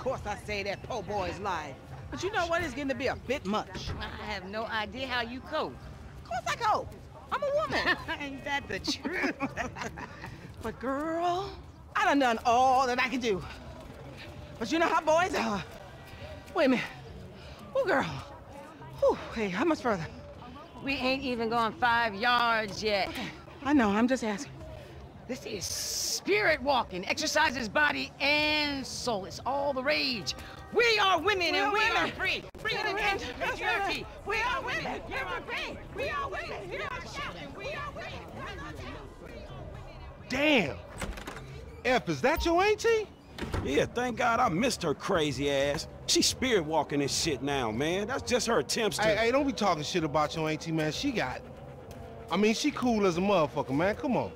course I say that po' boy's life. But you know what? It's getting to be a bit much. I have no idea how you cope. Of course I cope. I'm a woman. Ain't that the truth? but girl, I done done all that I can do. But you know how boys are. Wait a minute. Oh, girl. Whew, hey, how much further? we ain't even gone five yards yet. I know, I'm just asking. This is spirit walking. Exercises body and soul. It's all the rage. We are women We and are we women. are free. Free We in are the women. age of That's patriarchy. right. We are women. You are free. We are women. You are shouting. We are women. Damn! F, is that your auntie? Yeah, thank God I missed her crazy ass. She's spirit walking this shit now, man. That's just her attempts to. Hey, hey, don't be talking shit about your auntie, man. She got. I mean, she cool as a motherfucker, man. Come on.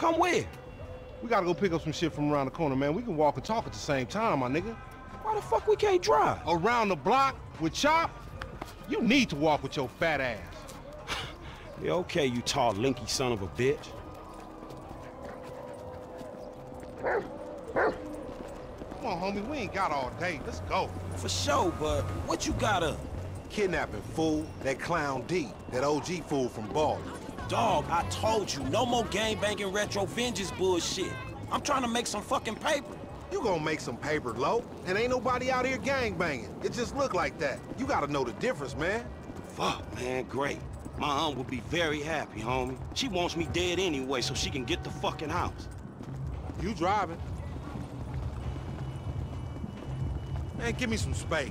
Come where? We gotta go pick up some shit from around the corner, man. We can walk and talk at the same time, my nigga. Why the fuck we can't drive? Around the block with Chop? You need to walk with your fat ass. Yeah, okay, you tall, linky son of a bitch. Come on, homie. We ain't got all day. Let's go. For sure, but what you got up? Kidnapping fool, that clown D, that OG fool from Ball. Dog, I told you, no more gangbanging retro vengeance bullshit. I'm trying to make some fucking paper. You gonna make some paper, low, and ain't nobody out here gang banging. It just look like that. You gotta know the difference, man. Fuck, man, great. My aunt would be very happy, homie. She wants me dead anyway so she can get the fucking house. You driving. Man, give me some space.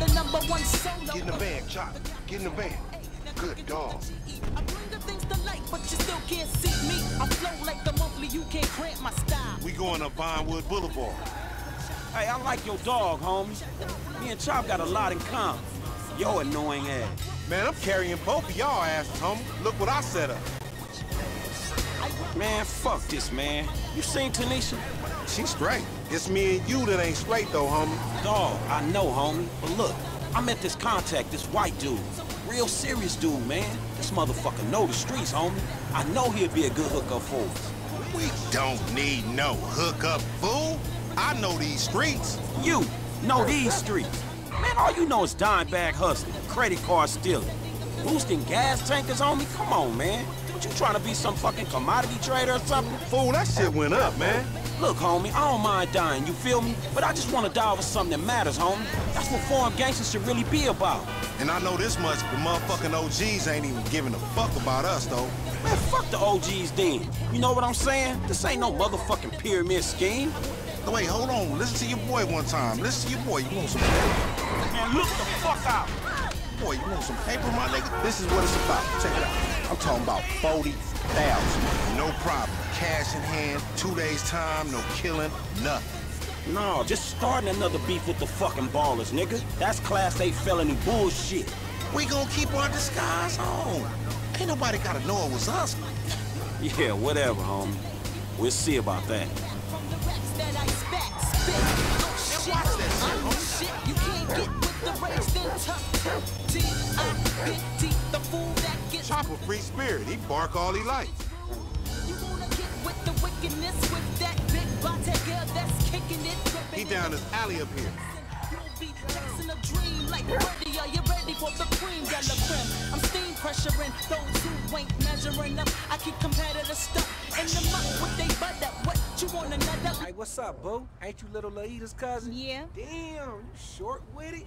The number one solo. Get in the van, Chop. Get in the van. Good dog. I bring the things to light, but you still can't see me. I flow like the monthly, you can't cramp my style. We going up Vinewood Boulevard. Hey, I like your dog, homie. Me and Chop got a lot in common. Yo annoying ass. Man, I'm carrying both of y'all asses, homie. Look what I set up. Man, fuck this, man. You seen Tanisha? She straight. It's me and you that ain't straight though, homie. Dog, I know, homie. But look, I met this contact, this white dude. Real serious dude, man. This motherfucker know the streets, homie. I know he'll be a good hookup for us. We don't need no hookup, fool. I know these streets. You know these streets. Man, all you know is dime bag hustling, credit card stealing, boosting gas tankers on me. Come on, man. What you trying to be some fucking commodity trader or something? Fool, that shit went up, man. Look, homie, I don't mind dying, you feel me? But I just want to die over something that matters, homie. That's what foreign gangsters should really be about. And I know this much, the motherfucking OGs ain't even giving a fuck about us, though. Man, fuck the OGs then. You know what I'm saying? This ain't no motherfucking pyramid scheme. No, wait, hold on. Listen to your boy one time. Listen to your boy. You want some paper? Man, look the fuck out. Boy, you want some paper, my nigga? This is what it's about. Check it out. I'm talking about 40,000. No problem. Cash in hand, two days time, no killing, nothing. No, just starting another beef with the fucking Ballas, nigga. That's class A felony bullshit. We gonna keep our disguise on. Ain't nobody gotta know it was us. Yeah, whatever, homie. We'll see about that. From the racks that I spat, spit. Oh shit, you can't get with the race, then tough. T-I-N-T, the fool that gets Chopper free spirit. He bark all he likes. You wanna get with the wickedness with that big body girl that's kicking it. He down this alley up here. You'll be chasing a dream like Birdie. Are you ready for the cream de la creme? I'm steam pressuring those who ain't measuring up. I keep competitive stuff in the muck with they butt up. What you want another? Hey, what's up, boo? Ain't you little Laida's cousin? Yeah. Damn, you short with it?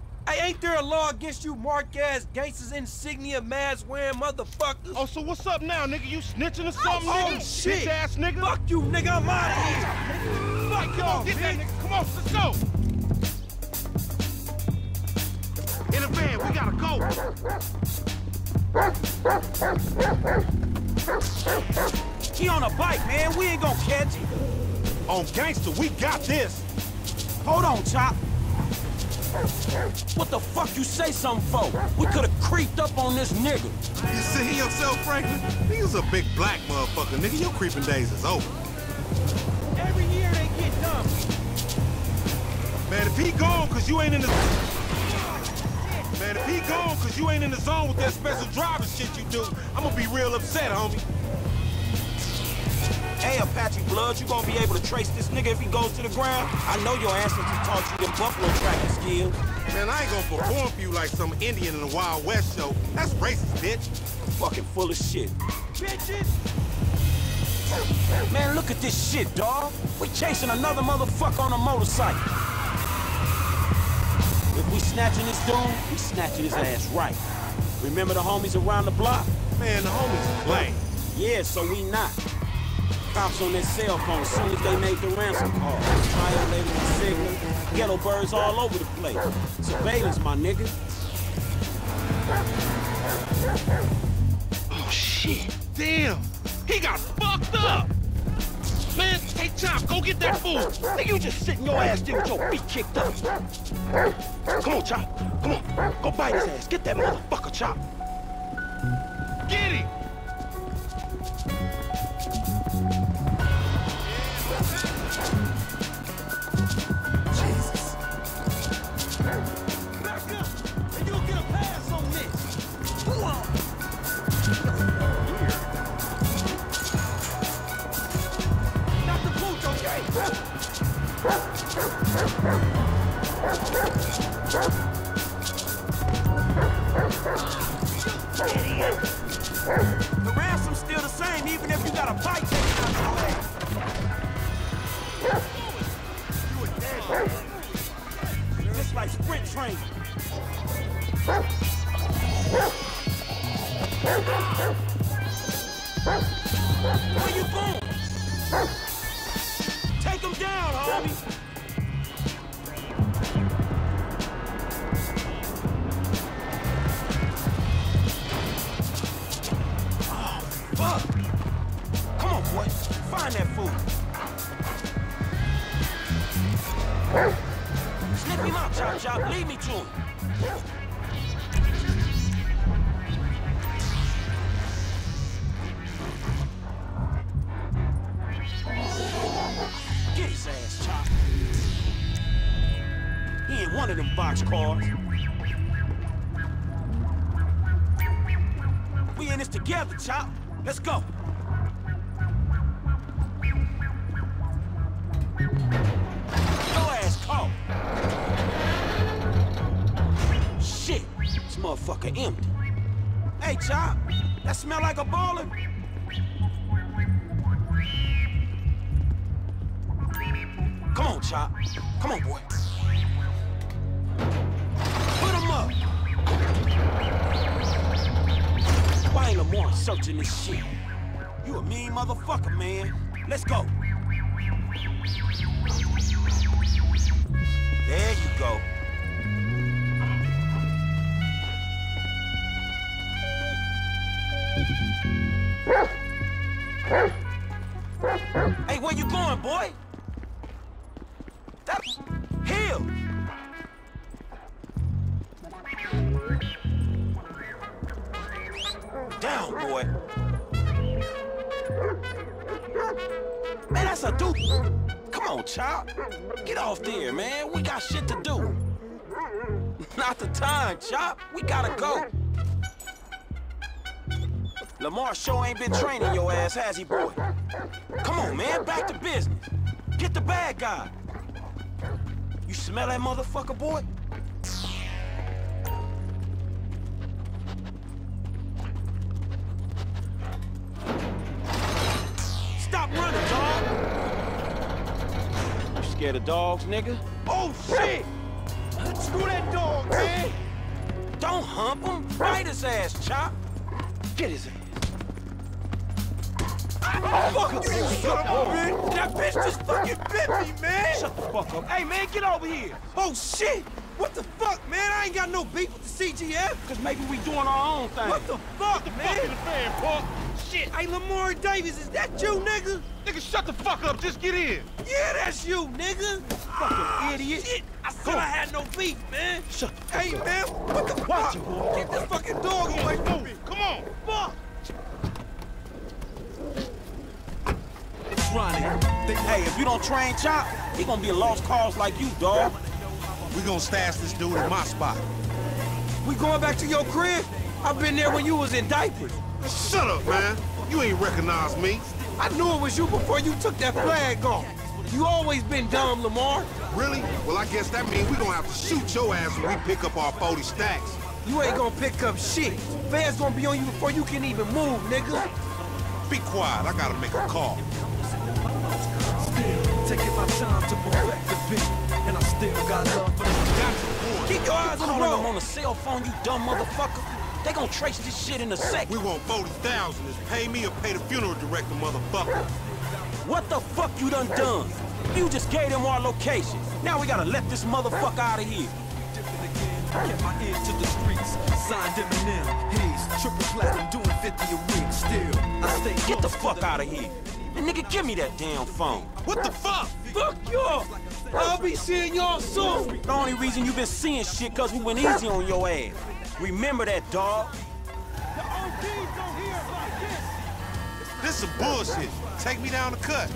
Hey, ain't there a law against you mark-ass gangsters, insignia, mask-wearing motherfuckers? Oh, so what's up now, nigga? You snitching or oh, something, Oh, nigga? shit. Bitch ass nigga. Fuck you, nigga. I'm out of here. Fuck Come y'all, on, get that nigga. Come on, let's go. In the van, we gotta go. He on a bike, man. We ain't gonna catch him. On gangster, we got this. Hold on, Chop. What the fuck you say something for? We could've creeped up on this nigga. You see yourself, Franklin? He's a big black motherfucker, nigga. Your creeping days is over. Every year they get dumb. Man, if he gone cause you ain't in the... Man, if he gone cause you ain't in the zone with that special driving shit you do, I'm gonna be real upset, homie. Hey, Apache Blood, you gonna be able to trace this nigga if he goes to the ground? I know your ancestors taught you them buffalo tracking skills. Man, I ain't gonna perform for you like some Indian in a Wild West show. That's racist, bitch. Fucking full of shit. Bitches. Man, look at this shit, dawg. We chasing another motherfucker on a motorcycle. If we snatching this dude, we snatching his ass right. Remember the homies around the block? Man, the homies playing. Yeah, so we not. Cops on their cell phone as soon as they made the ransom call. Violating the signal. Ghetto birds all over the place. Surveillance, my nigga. Oh, shit. Damn. He got fucked up. Man, hey, Chop, go get that fool. Nigga, you just sitting your ass there with your feet kicked up. Come on, Chop. Come on. Go bite his ass. Get that motherfucker, Chop. Get him. Get his ass, Chop. He ain't one of them box cars. We in this together, Chop. Let's go. Ass. Shit, this motherfucker empty. Hey, Chop, that smell like a baller? Come on, Chop. Come on, boy. Put him up. Why ain't Lamar searching this shit? You a mean motherfucker, man. Let's go. There you go. Hey, where you going, boy? Come on, child. Get off there, man. We got shit to do. Not the time, Chop. We gotta go. Lamar sure ain't been training your ass, has he, boy? Come on, man, back to business. Get the bad guy. You smell that motherfucker, boy? Scared of dogs, nigga? Oh, shit! Screw that dog, man! Don't hump him. Bite his ass, Chop. Get his ass. Fuck you, you son of a bitch! That bitch just fucking bit me, man! Shut the fuck up. Hey, man, get over here. Oh, shit! What the fuck, man? I ain't got no beef with the CGF. Cause maybe we doing our own thing. What the fuck, man? Fuck the fan, punk. Shit. Hey, Lamar Davis, is that you, nigga? Nigga, shut the fuck up. Just get in. Yeah, that's you, nigga. Fucking ah, idiot. Shit, I said I had no beef, man. Shut the fuck Hey, up. man, what the Watch fuck? it, boy. Get this fucking dog away from me. Come on. Fuck! Hey, if you don't train Chop, he gonna be a lost cause like you, dog. We gonna stash this dude in my spot. We going back to your crib? I've been there when you was in diapers. Shut up, man. You ain't recognize me. I knew it was you before you took that flag off. You always been dumb, Lamar. Really? Well, I guess that means we gonna have to shoot your ass when we pick up our 40 stacks. You ain't gonna pick up shit. Fans gonna be on you before you can even move, nigga. Be quiet, I gotta make a call. Taking my time to perfect the beat, and I still got love for the Keep your eyes on the Calling them on road. the cell phone, you dumb motherfucker. They gonna trace this shit in a second. We want 40,000. Is pay me or pay the funeral director, motherfucker. What the fuck you done done? You just gave them our location. Now we gotta let this motherfucker out of here. Kept my ear to the streets, signed Eminem. He's triple platinum, doing 50 a week. Still, I stay Get the fuck out of here. And nigga, give me that damn phone. What the fuck? Fuck y'all. I'll be seeing y'all soon. The only reason you been seeing shit cause we went easy on your ass. Remember that, dog. This is bullshit. Take me down the cut.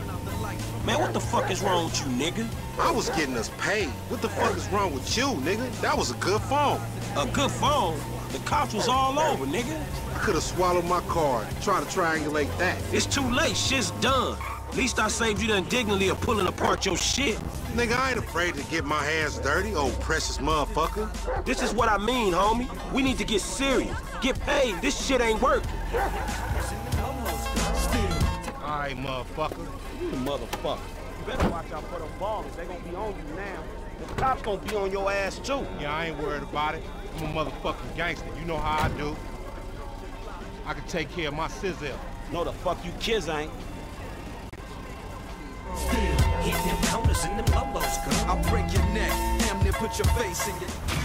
Man, what the fuck is wrong with you, nigga? I was getting us paid. What the fuck is wrong with you, nigga? That was a good phone. A good phone? The cops was all over, nigga. I could have swallowed my card. Try to triangulate that. It's too late, shit's done. At least I saved you the indignity of pulling apart your shit. Nigga, I ain't afraid to get my hands dirty, old precious motherfucker. This is what I mean, homie. We need to get serious. Get paid. This shit ain't working. All right, motherfucker. You the motherfucker. You better watch out for them Ballas. They gonna be on you now. The cops gonna be on your ass too. Yeah, I ain't worried about it. I'm a motherfucking gangster. You know how I do. I can take care of my sizzle. No, the fuck you kids ain't. Still, hit them counters and them lolos, girl. I'll break your neck, damn near put your face in your...